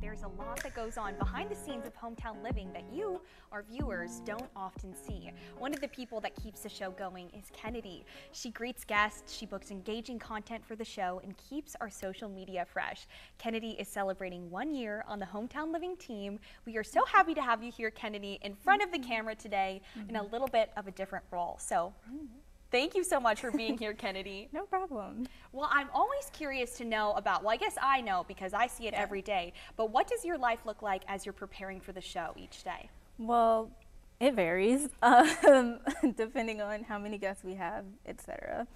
there's a lot that goes on behind the scenes of hometown living that you, our viewers, don't often see. One of the people that keeps the show going is Kennedy. She greets guests, she books engaging content for the show, and keeps our social media fresh. Kennedy is celebrating one year on the hometown living team. We are so happy to have you here, Kennedy, in front of the mm-hmm. camera today in a mm-hmm. little bit of a different role. So. Thank you so much for being here, Kennedy. No problem. Well, I'm always curious to know about, well, I guess I know because I see it Yeah. every day, but what does your life look like as you're preparing for the show each day? Well, it varies um, depending on how many guests we have, etc.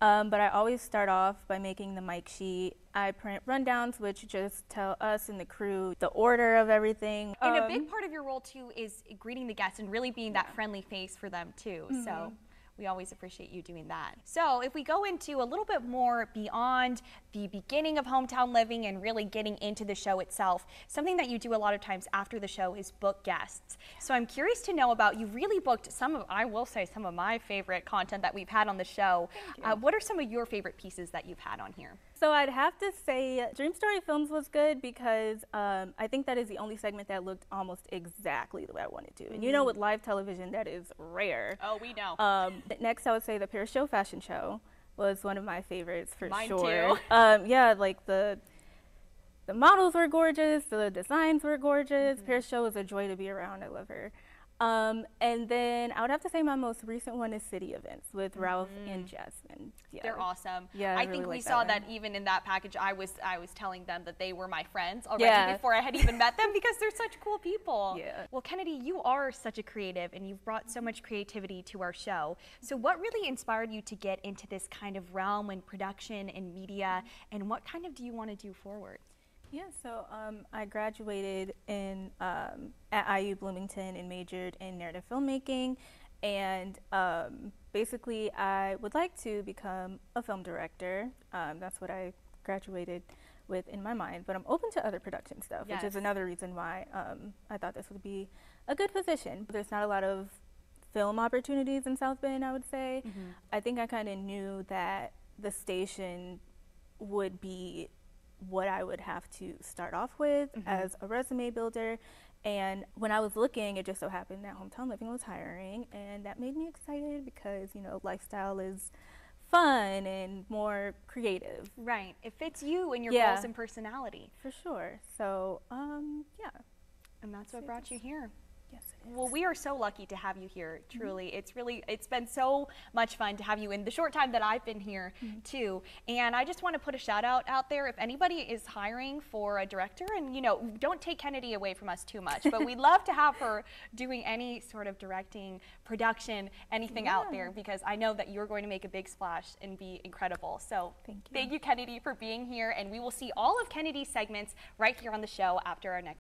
Um, but I always start off by making the mic sheet. I print rundowns, which just tell us and the crew the order of everything. And a Um, big part of your role, too, is greeting the guests and really being that friendly face for them, too. Mm-hmm. So we always appreciate you doing that. So if we go into a little bit more beyond the beginning of hometown living and really getting into the show itself, something that you do a lot of times after the show is book guests. So I'm curious to know about, you really booked some of, I will say, some of my favorite content that we've had on the show. Uh, what are some of your favorite pieces that you've had on here? So I'd have to say Dream Story Films was good because um, I think that is the only segment that looked almost exactly the way I wanted to. And you know, with live television, that is rare. Oh, we know. Um, next, I would say the Paris Show fashion show was one of my favorites for Mine sure. too. Um, yeah, like the the models were gorgeous, the designs were gorgeous. Mm-hmm. Paris Show was a joy to be around. I love her. Um, and then I would have to say my most recent one is City Events with Ralph and Jasmine. Yeah. Mm-hmm. They're awesome. Yeah, I I, really think we like that saw one. that even in that package. I was I was telling them that they were my friends already Yeah. before I had even met them because they're such cool people. Yeah. Well, Kennedy, you are such a creative and you've brought so much creativity to our show. So, what really inspired you to get into this kind of realm in production and media, and what kind of do you want to do forward? Yeah, so um, I graduated in um, at IU Bloomington and majored in narrative filmmaking, and um, basically I would like to become a film director. Um, that's what I graduated with in my mind. But I'm open to other production stuff, which is another reason why um, I thought this would be a good position. There's not a lot of film opportunities in South Bend, I would say. I think I kind of knew that the station would be what I would have to start off with as a resume builder. And when I was looking, it just so happened that Hometown Living was hiring, and that made me excited because, you know, lifestyle is fun and more creative Right. It fits you and your Yeah. goals and personality, for sure. So, um, yeah. and that's what brought you here. Yes, it is. Well, we are so lucky to have you here. Truly, it's really it's been so much fun to have you in the short time that I've been here mm-hmm. too. And I just want to put a shout out out there if anybody is hiring for a director, and you know, don't take Kennedy away from us too much, but we'd love to have her doing any sort of directing, production, anything out there because I know that you're going to make a big splash and be incredible. So Thank you. thank you, Kennedy, for being here, and we will see all of Kennedy's segments right here on the show after our next.